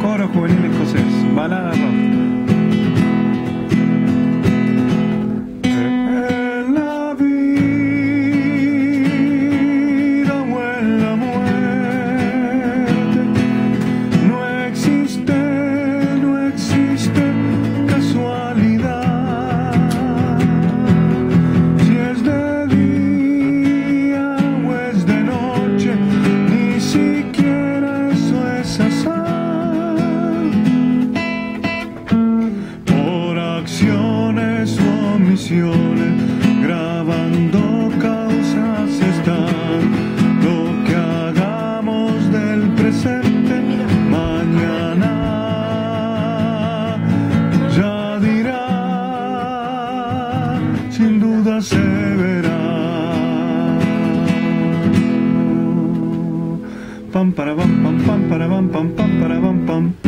Coro juvenil escocés, balada grabando causas están. Lo que hagamos del presente, mañana ya dirá, sin duda se verá. Pam para pam pam pam para pam pam pam para pam pam.